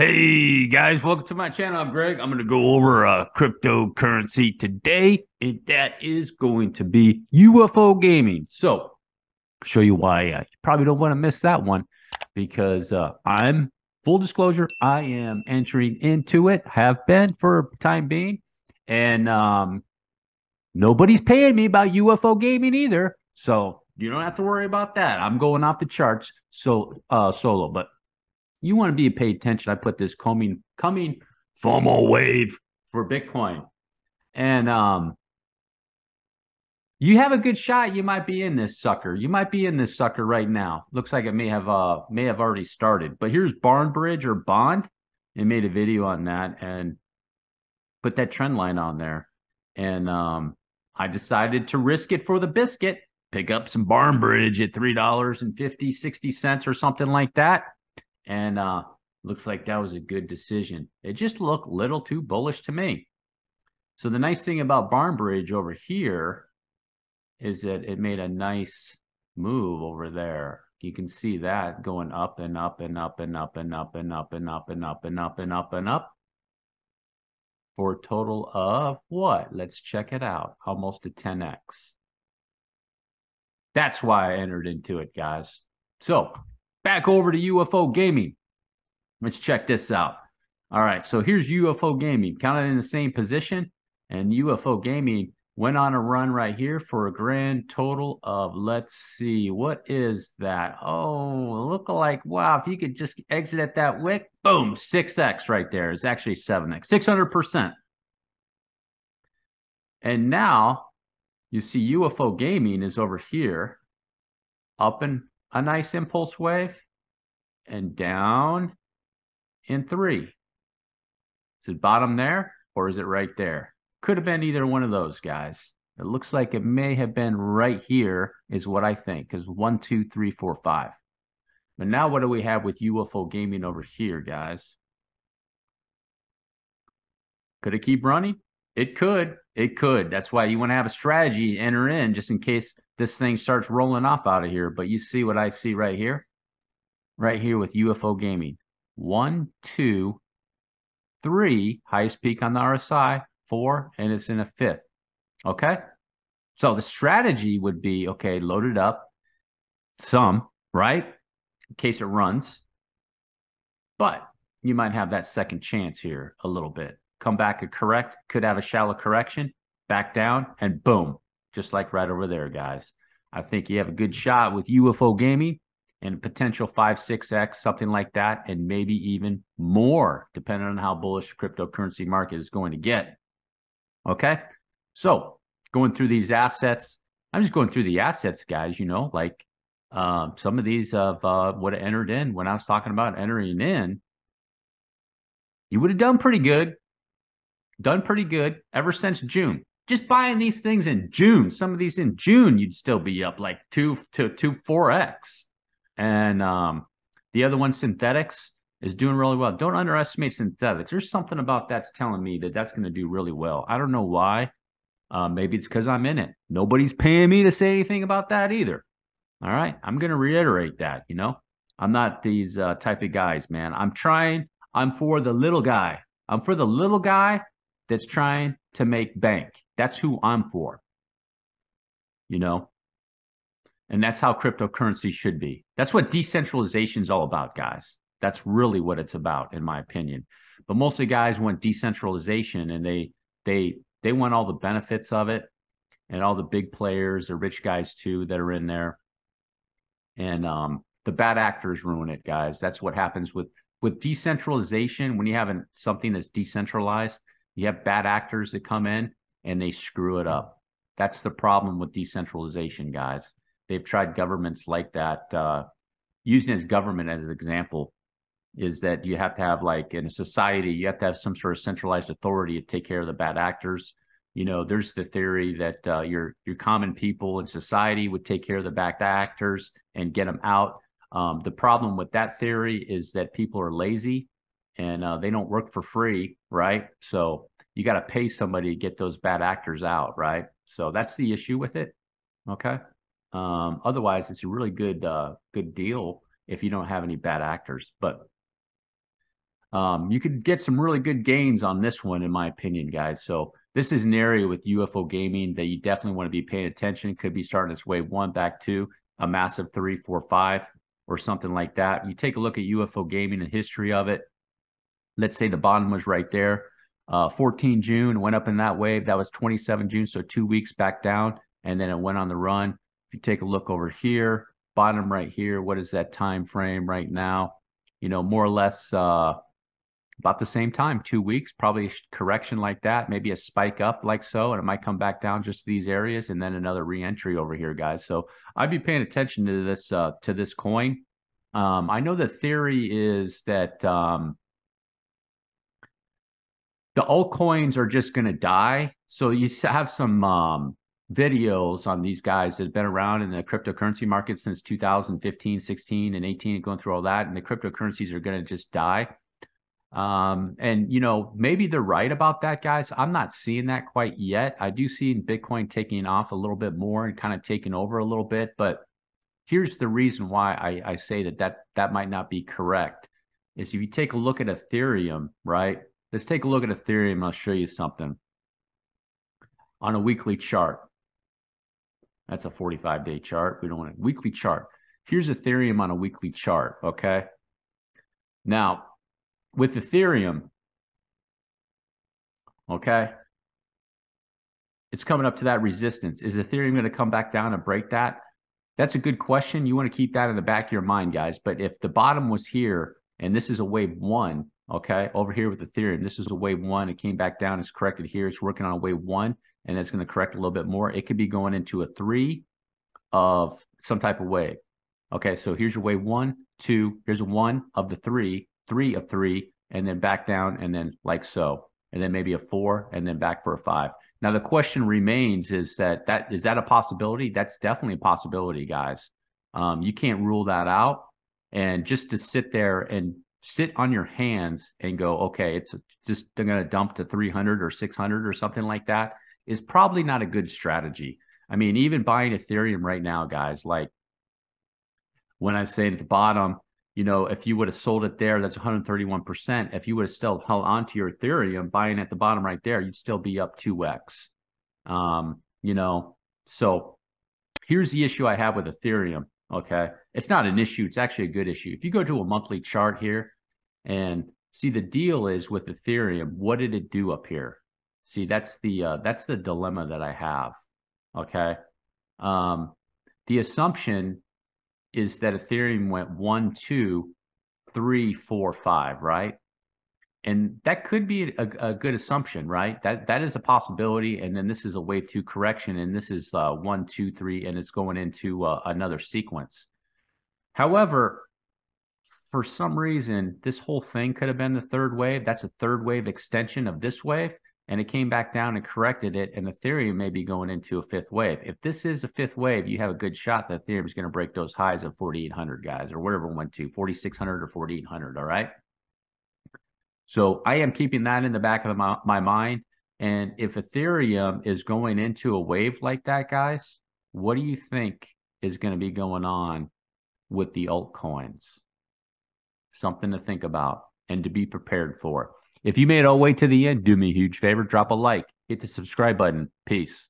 Hey guys, welcome to my channel. I'm Greg. I'm going to go over a cryptocurrency today, and that is going to be UFO gaming. So, show you why uh, you probably don't want to miss that one because uh, I'm full disclosure. I am entering into it, have been for time being, and um, nobody's paying me about UFO gaming either. So you don't have to worry about that. I'm going off the charts so uh, solo, but you want to be paid attention. I put this coming coming FOMO wave for Bitcoin. And um you have a good shot. You might be in this sucker. You might be in this sucker right now. Looks like it may have uh may have already started. But here's Barnbridge or Bond. It made a video on that and put that trend line on there. And um I decided to risk it for the biscuit. Pick up some Barnbridge at three dollars and fifty, sixty cents or something like that and uh, looks like that was a good decision. It just looked a little too bullish to me. So the nice thing about Barnbridge over here is that it made a nice move over there. You can see that going up and up and up and up and up and up and up and up and up and up and up for a total of what? Let's check it out. Almost a 10x. That's why I entered into it, guys. So back over to UFO gaming. Let's check this out. All right, so here's UFO gaming, kind of in the same position. And UFO gaming went on a run right here for a grand total of, let's see, what is that? Oh, look like, wow, if you could just exit at that wick, boom, 6x right there. It's actually 7x, 600%. And now you see UFO gaming is over here, up and a nice impulse wave and down in three. Is it bottom there or is it right there? Could have been either one of those guys. It looks like it may have been right here, is what I think, because one, two, three, four, five. But now what do we have with UFO gaming over here, guys? Could it keep running? It could. It could. That's why you want to have a strategy, enter in just in case this thing starts rolling off out of here. But you see what I see right here? Right here with UFO gaming. One, two, three, highest peak on the RSI, four, and it's in a fifth. Okay. So the strategy would be okay, load it up some, right? In case it runs. But you might have that second chance here a little bit come back and correct, could have a shallow correction, back down, and boom, just like right over there, guys. I think you have a good shot with UFO gaming and potential 5, 6x, something like that, and maybe even more, depending on how bullish the cryptocurrency market is going to get. Okay. So going through these assets, I'm just going through the assets, guys, you know, like um, some of these of uh, what entered in when I was talking about entering in, you would have done pretty good done pretty good ever since June. Just buying these things in June, some of these in June, you'd still be up like two to two, four X. And um, the other one, Synthetix, is doing really well. Don't underestimate Synthetix. There's something about that's telling me that that's going to do really well. I don't know why. Uh, maybe it's because I'm in it. Nobody's paying me to say anything about that either. All right. I'm going to reiterate that. You know, I'm not these uh, type of guys, man. I'm trying. I'm for the little guy. I'm for the little guy that's trying to make bank. That's who I'm for. You know? And that's how cryptocurrency should be. That's what decentralization is all about, guys. That's really what it's about, in my opinion. But most of the guys want decentralization and they they they want all the benefits of it and all the big players, the rich guys too that are in there. And um, the bad actors ruin it, guys. That's what happens with with decentralization. When you have an, something that's decentralized, you have bad actors that come in and they screw it up. That's the problem with decentralization, guys. They've tried governments like that. Uh, using as government as an example is that you have to have like in a society, you have to have some sort of centralized authority to take care of the bad actors. You know, there's the theory that uh, your your common people in society would take care of the bad actors and get them out. Um, the problem with that theory is that people are lazy and uh, they don't work for free, right? So you got to pay somebody to get those bad actors out, right? So that's the issue with it. Okay. Um, otherwise, it's a really good uh, good deal if you don't have any bad actors. But um, you could get some really good gains on this one, in my opinion, guys. So this is an area with UFO gaming that you definitely want to be paying attention. Could be starting its wave one back to a massive three, four, five, or something like that. You take a look at UFO gaming and history of it. Let's say the bottom was right there. Uh, 14 June went up in that wave. That was 27 June, so two weeks back down, and then it went on the run. If you take a look over here, bottom right here, what is that time frame right now? You know, more or less uh, about the same time, two weeks, probably correction like that, maybe a spike up like so, and it might come back down just these areas, and then another reentry over here, guys. So I'd be paying attention to this uh, to this coin. Um, I know the theory is that um, the altcoins are just going to die. So you have some um, videos on these guys that have been around in the cryptocurrency market since 2015, 16, and 18, and going through all that, and the cryptocurrencies are going to just die. Um, and you know, maybe they're right about that, guys. I'm not seeing that quite yet. I do see Bitcoin taking off a little bit more and kind of taking over a little bit, but here's the reason why I, I say that, that that might not be correct. Is if you take a look at Ethereum, right? Let's take a look at Ethereum. I'll show you something on a weekly chart. That's a 45 day chart. We don't want a weekly chart. Here's Ethereum on a weekly chart. Okay. Now, with Ethereum, okay, it's coming up to that resistance. Is Ethereum going to come back down and break that? That's a good question. You want to keep that in the back of your mind, guys. But if the bottom was here and this is a wave one, okay, over here with Ethereum, this is a wave one. It came back down. It's corrected here. It's working on a wave one and it's going to correct a little bit more. It could be going into a three of some type of wave. Okay, so here's your wave one, two, here's a one of the three, three of three, and then back down, and then like so, and then maybe a four, and then back for a five. Now the question remains: is that that is that a possibility? That's definitely a possibility, guys. Um, you can't rule that out. And just to sit there and sit on your hands and go, okay, it's just they're going to dump to 300 or 600 or something like that is probably not a good strategy. I mean, even buying Ethereum right now, guys, like when I say at the bottom, you know, if you would have sold it there, that's 131%. If you would have still held onto your Ethereum, buying at the bottom right there, you'd still be up 2x. Um, you know, so here's the issue I have with Ethereum. Okay. It's not an issue, it's actually a good issue. If you go to a monthly chart here and see the deal is with Ethereum, what did it do up here? See, that's the uh, that's the dilemma that I have. Okay. Um, the assumption is that Ethereum went one, two, three, four, five, right? And that could be a, a, good assumption, right? That that is a possibility. And then this is a wave two correction, and this is uh, one, two, three, and it's going into uh, another sequence. However, for some reason, this whole thing could have been the third wave. That's a third wave extension of this wave and it came back down and corrected it, and Ethereum may be going into a fifth wave. If this is a fifth wave, you have a good shot that Ethereum is going to break those highs of 4,800 guys or whatever went to, 4,600 or 4,800. All right. So I am keeping that in the back of my, my mind. And if Ethereum is going into a wave like that, guys, what do you think is going to be going on with the altcoins? Something to think about and to be prepared for. If you made it all the way to the end, do me a huge favor, drop a like, hit the subscribe button. Peace.